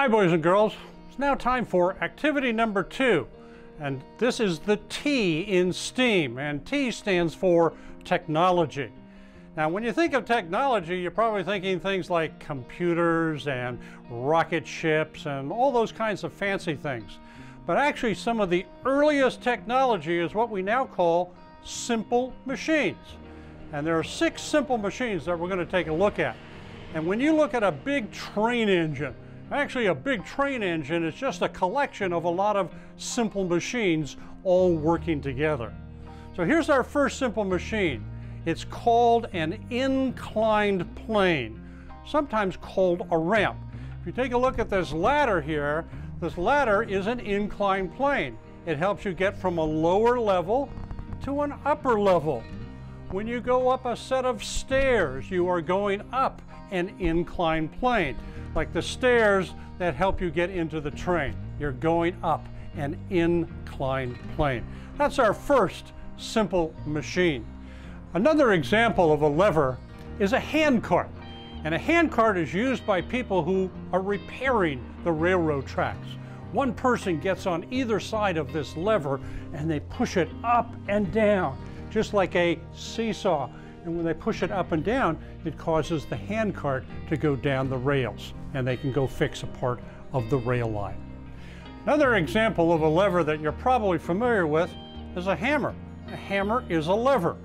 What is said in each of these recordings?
Hi, boys and girls. It's now time for activity number two. And this is the T in STEAM, and T stands for technology. Now, when you think of technology, you're probably thinking things like computers and rocket ships and all those kinds of fancy things. But actually, some of the earliest technology is what we now call simple machines. And there are six simple machines that we're going to take a look at. And when you look at a big train engine, actually a big train engine is just a collection of a lot of simple machines all working together. So here's our first simple machine. It's called an inclined plane, sometimes called a ramp. If you take a look at this ladder here, this ladder is an inclined plane. It helps you get from a lower level to an upper level. When you go up a set of stairs, you are going up an inclined plane, like the stairs that help you get into the train. You're going up an inclined plane. That's our first simple machine. Another example of a lever is a handcart. And a handcart is used by people who are repairing the railroad tracks. One person gets on either side of this lever and they push it up and down, just like a seesaw. And when they push it up and down, it causes the handcart to go down the rails and they can go fix a part of the rail line. Another example of a lever that you're probably familiar with is a hammer. A hammer is a lever.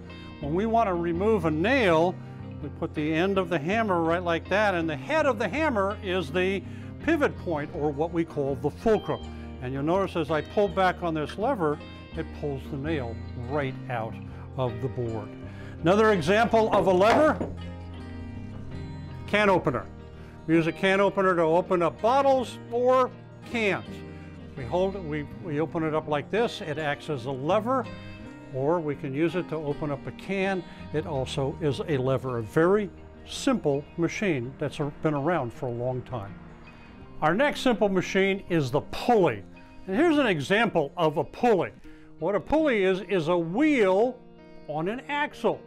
When we want to remove a nail, we put the end of the hammer right like that, and the head of the hammer is the pivot point, or what we call the fulcrum. And you'll notice as I pull back on this lever, it pulls the nail right out of the board. Another example of a lever, can opener. We use a can opener to open up bottles or cans. We hold it, we, we open it up like this. It acts as a lever, or we can use it to open up a can. It also is a lever, a very simple machine that's been around for a long time. Our next simple machine is the pulley. And here's an example of a pulley. What a pulley is, is a wheel on an axle.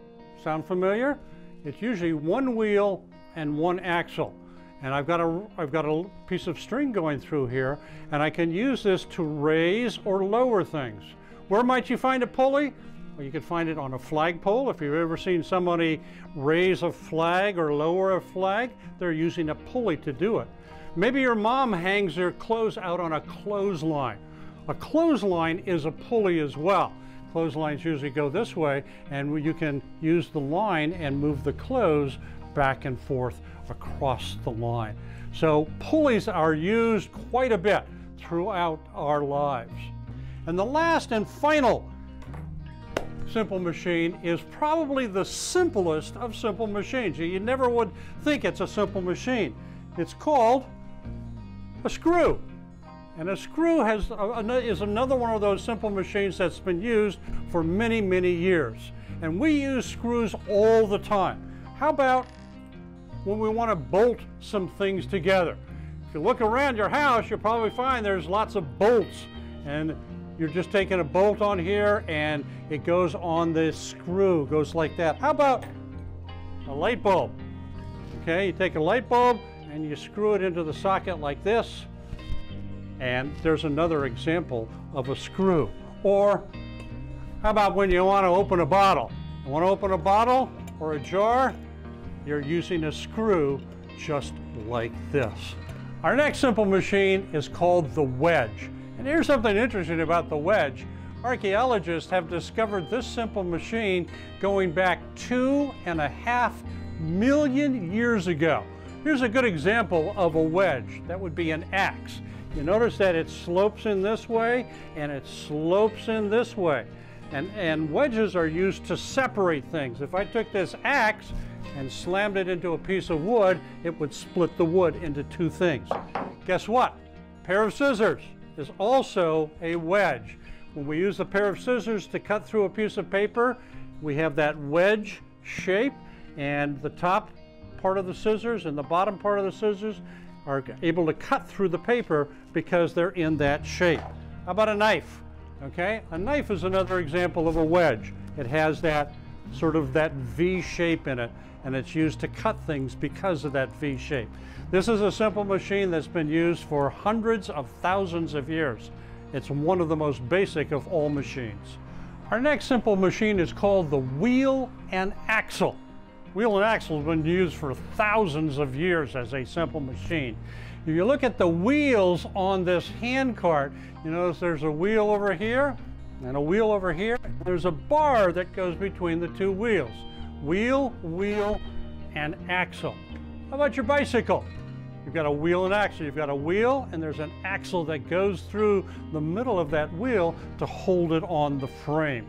Sound familiar? It's usually one wheel and one axle. And I've got, a, I've got a piece of string going through here, and I can use this to raise or lower things. Where might you find a pulley? Well, you could find it on a flagpole. If you've ever seen somebody raise a flag or lower a flag, they're using a pulley to do it. Maybe your mom hangs their clothes out on a clothesline. A clothesline is a pulley as well. Clotheslines usually go this way, and you can use the line and move the clothes back and forth across the line. So pulleys are used quite a bit throughout our lives. And the last and final simple machine is probably the simplest of simple machines. You never would think it's a simple machine. It's called a screw. And a screw has is another one of those simple machines that's been used for many, many years. And we use screws all the time. How about when we want to bolt some things together? If you look around your house, you'll probably find there's lots of bolts. And you're just taking a bolt on here and it goes on this screw, goes like that. How about a light bulb? Okay, you take a light bulb and you screw it into the socket like this and there's another example of a screw. Or how about when you want to open a bottle? You want to open a bottle or a jar? You're using a screw just like this. Our next simple machine is called the wedge. And here's something interesting about the wedge. Archaeologists have discovered this simple machine going back two and a half million years ago. Here's a good example of a wedge. That would be an axe. You notice that it slopes in this way and it slopes in this way. And, and wedges are used to separate things. If I took this axe and slammed it into a piece of wood, it would split the wood into two things. Guess what? A pair of scissors is also a wedge. When we use a pair of scissors to cut through a piece of paper, we have that wedge shape and the top part of the scissors and the bottom part of the scissors are able to cut through the paper because they're in that shape. How about a knife? Okay, a knife is another example of a wedge. It has that sort of that V shape in it and it's used to cut things because of that V shape. This is a simple machine that's been used for hundreds of thousands of years. It's one of the most basic of all machines. Our next simple machine is called the wheel and axle. Wheel and axle has been used for thousands of years as a simple machine. If you look at the wheels on this hand cart, you notice there's a wheel over here and a wheel over here. There's a bar that goes between the two wheels. Wheel, wheel, and axle. How about your bicycle? You've got a wheel and axle. You've got a wheel and there's an axle that goes through the middle of that wheel to hold it on the frame.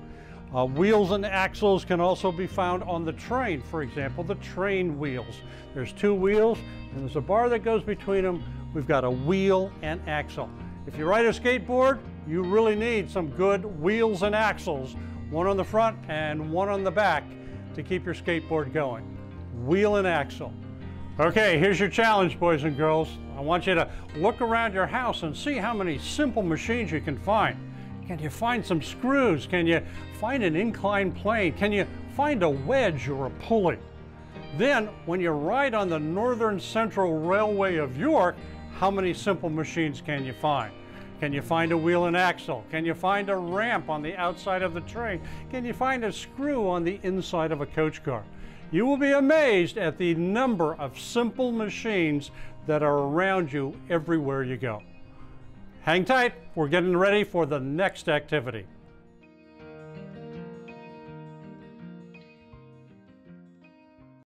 Uh, wheels and axles can also be found on the train. For example, the train wheels. There's two wheels and there's a bar that goes between them. We've got a wheel and axle. If you ride a skateboard, you really need some good wheels and axles, one on the front and one on the back to keep your skateboard going. Wheel and axle. Okay, here's your challenge, boys and girls. I want you to look around your house and see how many simple machines you can find. Can you find some screws? Can you find an inclined plane? Can you find a wedge or a pulley? Then, when you ride on the Northern Central Railway of York, how many simple machines can you find? Can you find a wheel and axle? Can you find a ramp on the outside of the train? Can you find a screw on the inside of a coach car? You will be amazed at the number of simple machines that are around you everywhere you go. Hang tight, we're getting ready for the next activity.